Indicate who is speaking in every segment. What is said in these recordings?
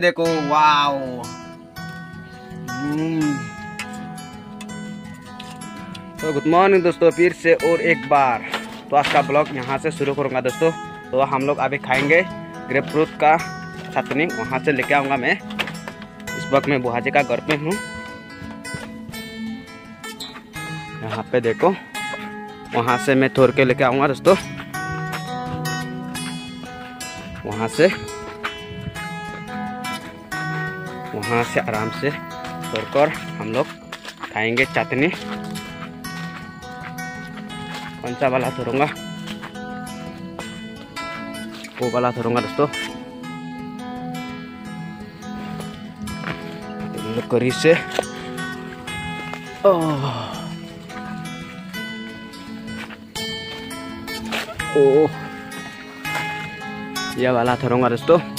Speaker 1: देखो वाओ हम्म। तो good morning दोस्तों, फिर से और एक बार। तो आज का ब्लॉग यहाँ से शुरू करूँगा दोस्तों। तो हम लोग अभी खाएँगे ग्रेप फ्रूट का चटनी। वहाँ से लेके आऊँगा मैं। इस वक्त मैं बुहाजी का घर पे हूँ। यहाँ पे देखो। वहाँ से मैं तोड़ के लेके आऊँगा दोस्तों। वहाँ से। वहाँ से आराम से तोड़कर हम लोग खाएँगे चटनी। कौन सा वाला तोड़ूँगा? वो वाला तोड़ूँगा दोस्तों। करी से। ओह। ओह। ये वाला थरूँगा दोस्तों।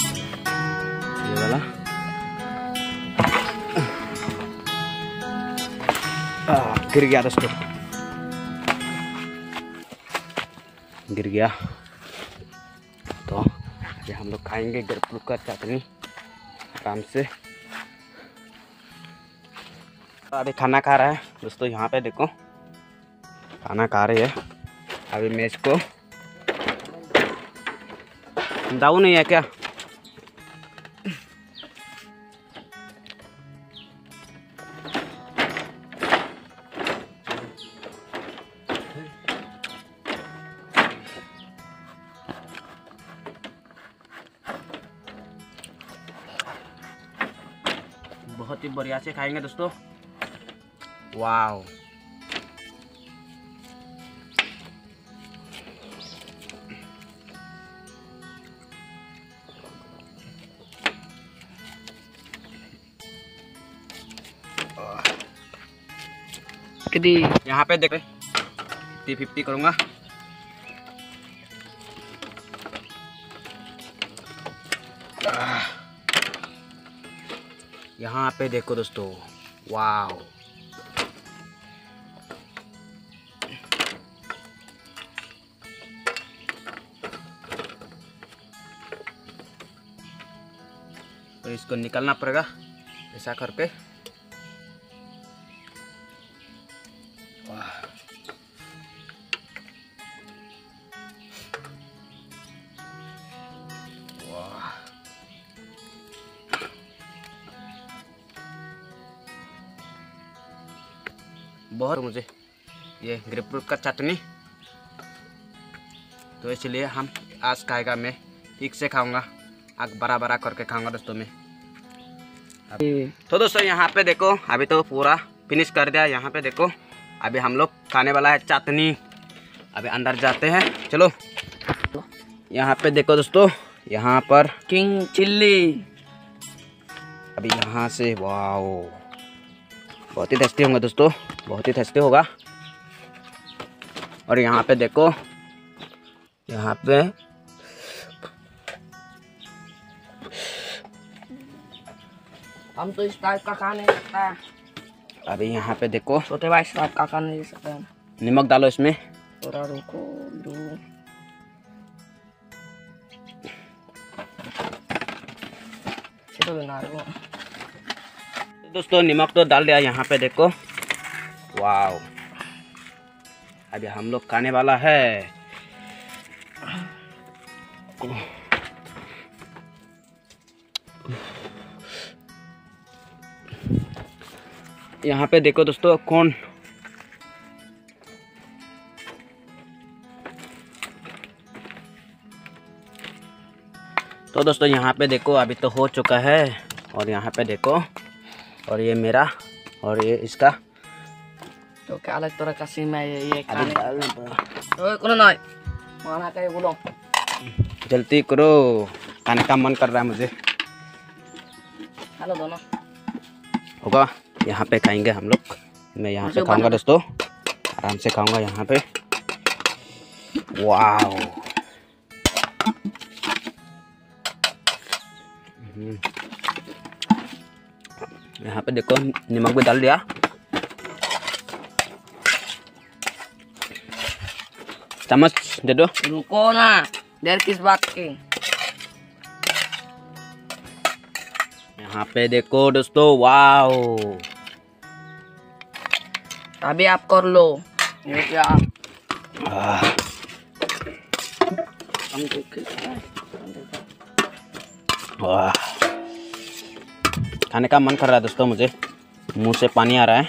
Speaker 1: गिर गया दोस्तों गिर गया। तो ये हम लोग खाएँगे गरपुर का चटनी, आराम से। अभी खाना खा रहा है। दोस्तों, यहाँ पे देखो, खाना खा रही है। अभी मैं इसको, दाऊ नहीं है क्या? बहुत ही बढ़िया से खाएँगे दोस्तों। वाओ
Speaker 2: कितनी
Speaker 1: यहाँ पे देख फिफ्टी फिफ्टी करूँगा। यहाँ पे देखो दोस्तों। वाओ। तो इसको निकलना पड़ेगा ऐसा करके। बहुत मुझे ये ग्रेप फ्रूट का चटनी। तो इसलिए हम आज खाएगा मैं ठीक से खाऊँगा। आग बड़ा बड़ा करके खाऊँगा दोस्तों मैं। तो दोस्तों यहाँ पे देखो अभी तो पूरा फिनिश कर दिया। यहाँ पे देखो अभी हम लोग खाने वाला है चटनी। अभी अंदर जाते हैं चलो। यहाँ पे देखो दोस्तों यहाँ पर
Speaker 2: किंग चिल्ली।
Speaker 1: अभी यहाँ से वाओ। बहुत ही टेस्टी होंगे दोस्तों बहुत ही टेस्टी होगा। और यहाँ पे देखो यहाँ पे
Speaker 2: हम तो इस टाइप का खा नहीं सकता
Speaker 1: अभी यहाँ पे देखो
Speaker 2: छोटे भाई इस टाइप का खा नहीं सकता
Speaker 1: नमक डालो इसमें।
Speaker 2: थोड़ा रुको दो। चलो बना रहा हूँ।
Speaker 1: दोस्तों, नमक तो डाल दिया यहाँ पे, देखो। वाओ। अभी हम लोग खाने वाला है। यहाँ पे देखो दोस्तों, कौन? तो दोस्तों, यहाँ पे देखो, अभी तो हो चुका है। और यहाँ पे देखो और ये मेरा और ये इसका।
Speaker 2: तो क्या अलग तरह का सीम है ये ये खाने? ओए कौन नहीं माना कहीं बोलो।
Speaker 1: जल्दी करो। खाने का मन कर रहा है मुझे।
Speaker 2: हेलो दोनों।
Speaker 1: होगा यहाँ पे खाएँगे हम लोग। मैं यहाँ पे खाऊँगा दोस्तों। आराम से खाऊँगा यहाँ पे। वाओ। हम्म। यहाँ पे देखो नमक भी डाल दिया चम्मच दे दो
Speaker 2: रुको ना देर किस बात की
Speaker 1: यहाँ पे देखो दोस्तों वाओ
Speaker 2: अभी आप कर लो ये क्या
Speaker 1: आह,
Speaker 2: हमको खिलाना है।
Speaker 1: वाह खाने का मन कर रहा है दोस्तों मुझे। मुँह से पानी आ रहा है।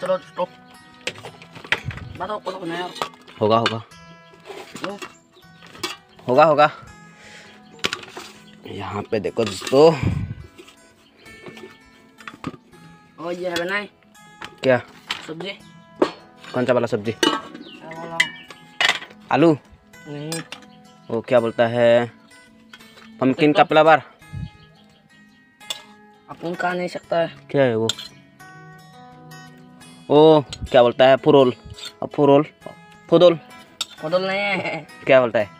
Speaker 2: चलो चलो बताओ
Speaker 1: होगा होगा। होगा होगा। यहाँ पे देखो दोस्तों।
Speaker 2: और ये है बनाए।
Speaker 1: क्या?
Speaker 2: सब्ज़ी।
Speaker 1: कौन सा वाला सब्ज़ी? आलू।
Speaker 2: नहीं।
Speaker 1: वो क्या बोलता है? पम्पकिन का फ्लावर
Speaker 2: अपन खा नहीं सकता है।
Speaker 1: क्या है वो? ओ क्या बोलता है? फुरोल। फुरोल। फुदोल।
Speaker 2: बदल नहीं है।
Speaker 1: क्या बोलता है?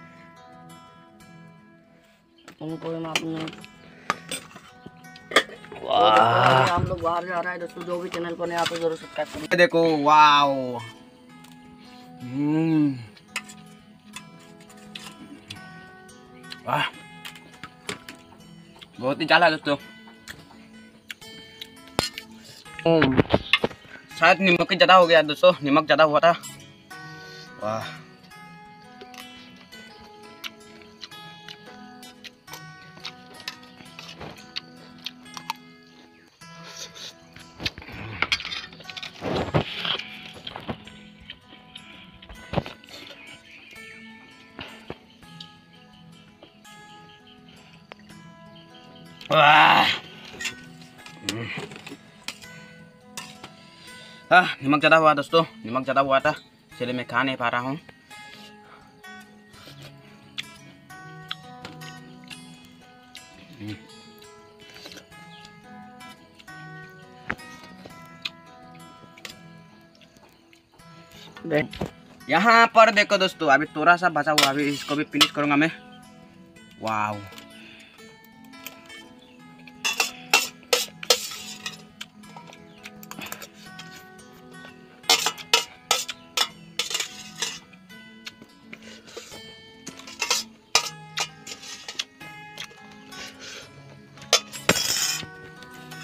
Speaker 1: वाह।
Speaker 2: हम लोग बाहर जा रहे हैं दोस्तों जो भी चैनल पर ज़रूर सब्सक्राइब करें
Speaker 1: देखो वाओ। हम्म। वाह। बहुत ही चाला है दोस्तों। शायद नमक ज़्यादा हो गया दोस्तों नमक ज़्यादा हुआ था। वाह। हाँ नमक ज़्यादा हुआ दोस्तों नमक ज़्यादा हुआ था, इसलिए मैं खा नहीं पा रहा हूँ। यहाँ पर देखो दोस्तों, अभी थोड़ा सा बचा हुआ, अभी इसको भी फिनिश करूँगा मैं। वाह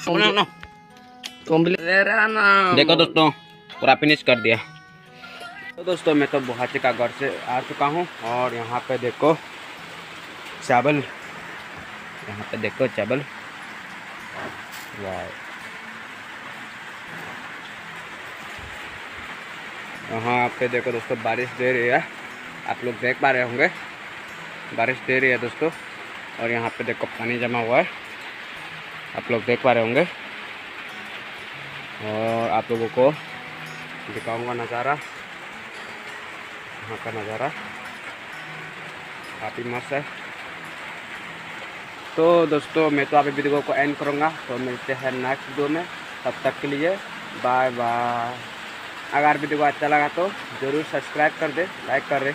Speaker 1: नो, नो। देखो दोस्तों पूरा फिनिश कर दिया। तो दोस्तों मैं तो बुहाची का घर से आ चुका हूँ और यहाँ पे देखो चावल। यहाँ पे देखो चावल। यहाँ पे देखो दोस्तों बारिश दे रही है। आप लोग देख पा रहे होंगे। बारिश दे रही है दोस्तों। और यहाँ पे देखो पानी जमा हुआ है। आप लोग देख पा रहे होंगे। और आप लोगों को दिखाऊँगा नज़ारा। यहाँ का नज़ारा काफ़ी मस्त है। तो दोस्तों, मैं तो आप वीडियो को एंड करूँगा। तो मिलते हैं नेक्स्ट वीडियो में। तब तक के लिए बाय बाय अगर वीडियो को अच्छा लगा तो ज़रूर सब्सक्राइब कर दे लाइक कर दे।